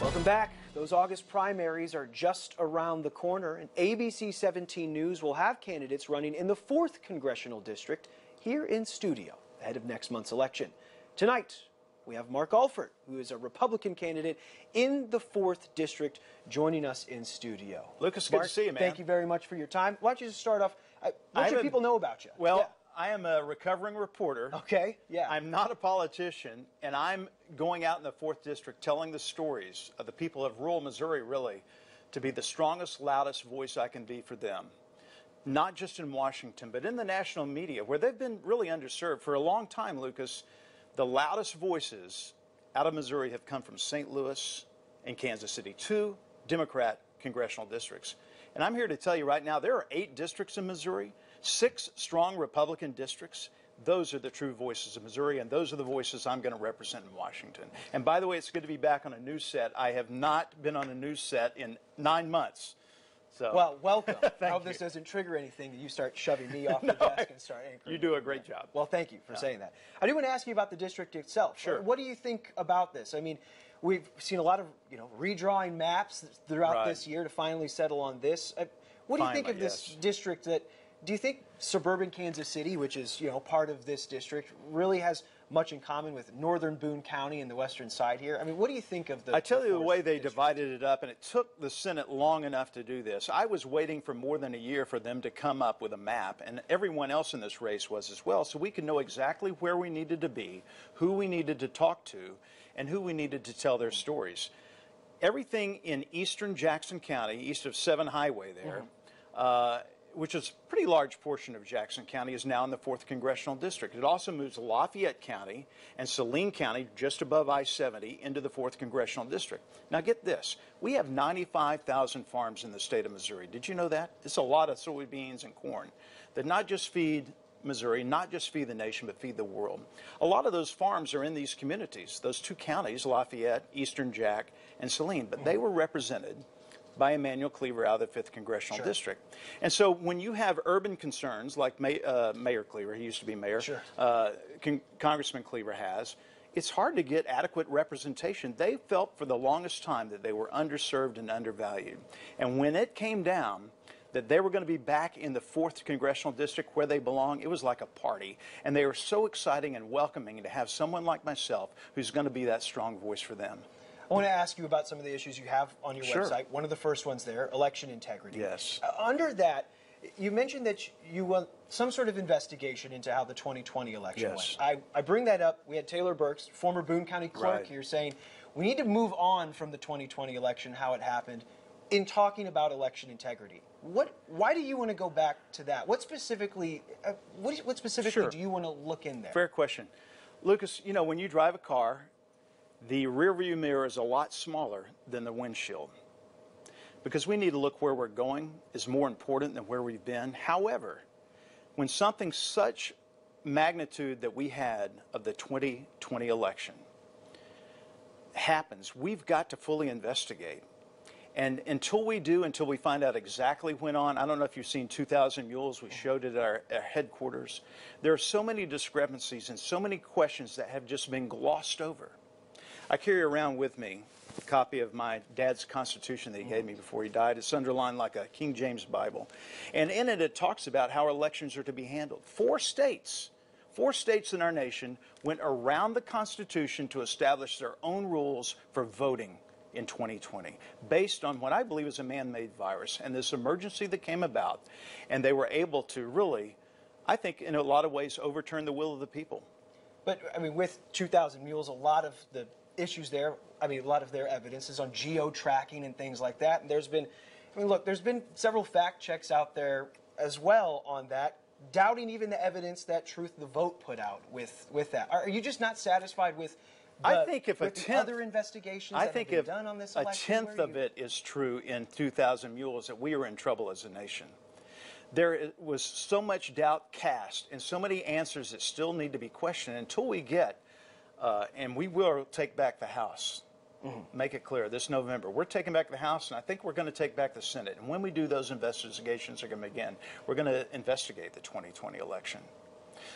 Welcome back. Those August primaries are just around the corner, and ABC 17 News will have candidates running in the 4th Congressional District here in studio ahead of next month's election. Tonight, we have Mark Alford, who is a Republican candidate in the 4th District, joining us in studio. Lucas, good to see you, man. Thank you very much for your time. Why don't you just start off? uh, What should people know about you? Well, Yeah. I am a recovering reporter. Okay, yeah. I'm not a politician, and I'm going out in the 4th District telling the stories of the people of rural Missouri, really, to be the strongest, loudest voice I can be for them. Not just in Washington, but in the national media, where they've been really underserved. For a long time, Lucas, the loudest voices out of Missouri have come from St. Louis and Kansas City, two Democrat congressional districts. And I'm here to tell you right now there are eight districts in Missouri, six strong Republican districts. Those are the true voices of Missouri, and those are the voices I'm going to represent in Washington. And by the way, it's good to be back on a news set. I have not been on a news set in nine months. So Well, welcome. I hope this you. doesn't trigger anything that you start shoving me off the desk and start anchoring. you do a great job. Well, thank you for saying that. I do want to ask you about the district itself. Sure. What do you think about this? I mean, we've seen a lot of you know redrawing maps throughout Right. this year to finally settle on this. Uh, what do you think of this yes. district? That do you think suburban Kansas City, which is you know part of this district, really has much in common with northern Boone County and the western side here? I mean, what do you think of the? I tell you the way they district? divided it up, and it took the Senate long enough to do this. I was waiting for more than a year for them to come up with a map, and everyone else in this race was as well, so we could know exactly where we needed to be, who we needed to talk to, and who we needed to tell their stories. Everything in eastern Jackson County, east of Seven Highway there, uh, which is a pretty large portion of Jackson County, is now in the 4th Congressional District. It also moves Lafayette County and Saline County, just above I 70, into the 4th Congressional District. Now, get this we have 95,000 farms in the state of Missouri. Did you know that? It's a lot of soybeans and corn that not just feed Missouri, not just feed the nation, but feed the world. A lot of those farms are in these communities, those two counties, Lafayette, Eastern Jack, and Saline, but they were represented by Emanuel Cleaver out of the 5th Congressional District. And so when you have urban concerns like May, uh, Mayor Cleaver, he used to be mayor, Sure. uh, Con- Congressman Cleaver has, it's hard to get adequate representation. They felt for the longest time that they were underserved and undervalued. And when it came down, that they were going to be back in the 4th Congressional District where they belong, it was like a party. And they were so exciting and welcoming to have someone like myself who's going to be that strong voice for them. I want to ask you about some of the issues you have on your Sure. website. One of the first ones there, election integrity. Yes. Uh, under that, you mentioned that you want some sort of investigation into how the 2020 election Yes. went. I, I bring that up. We had Taylor Burks, former Boone County clerk, Right. here saying we need to move on from the 2020 election, how it happened, in talking about election integrity. What? Why do you want to go back to that? What specifically? Uh, what, what specifically Sure. do you want to look in there? Fair question. Lucas, you know, when you drive a car, the rearview mirror is a lot smaller than the windshield. Because we need to look where we're going is more important than where we've been. However, when something such magnitude that we had of the 2020 election happens, we've got to fully investigate. And until we do, until we find out exactly when on, I don't know if you've seen 2,000 Mules, we showed it at our, our headquarters. There are so many discrepancies and so many questions that have just been glossed over. I carry around with me a copy of my dad's Constitution that he gave me before he died. It's underlined like a King James Bible. And in it, it talks about how elections are to be handled. Four states, four states in our nation went around the Constitution to establish their own rules for voting in 2020 based on what I believe is a man made virus and this emergency that came about. And they were able to really, I think, in a lot of ways, overturn the will of the people. But I mean, with 2,000 Mules, a lot of the issues there, I mean, a lot of their evidence is on geo tracking and things like that. And there's been, I mean, look, there's been several fact checks out there as well on that, doubting even the evidence that Truth the Vote put out with with that. Are you just not satisfied with? The, I think if a tenth- other investigations I think have been if done on this a tenth of you- it is true in 2,000 Mules, that we are in trouble as a nation. There was so much doubt cast and so many answers that still need to be questioned until we get, uh, and we will take back the House. Make it clear this November. We're taking back the House, and I think we're going to take back the Senate. And when we do those investigations are going to begin, we're going to investigate the 2020 election.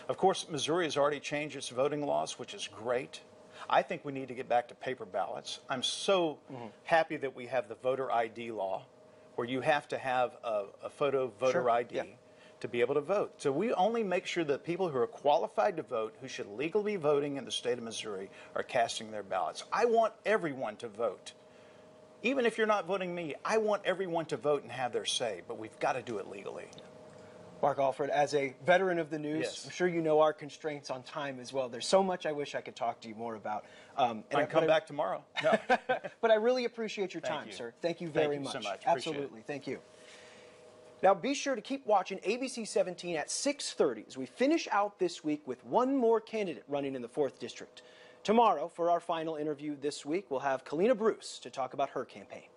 Of course, Missouri has already changed its voting laws, which is great. I think we need to get back to paper ballots. I'm so Mm-hmm. happy that we have the voter ID law, where you have to have a, a photo voter Sure, ID yeah. To be able to vote. So we only make sure that people who are qualified to vote, who should legally be voting in the state of Missouri, are casting their ballots. I want everyone to vote. Even if you're not voting me, I want everyone to vote and have their say, but we've got to do it legally. Mark Alford, as a veteran of the news, Yes. I'm sure you know our constraints on time as well. There's so much I wish I could talk to you more about. Um, and I come but back tomorrow. No. but I really appreciate your Thank time, you. sir. Thank you very Thank you much. so much. Absolutely. Thank you. Now be sure to keep watching ABC 17 at 6:30 as we finish out this week with one more candidate running in the 4th district. Tomorrow, for our final interview this week, we'll have Kalena Bruce to talk about her campaign.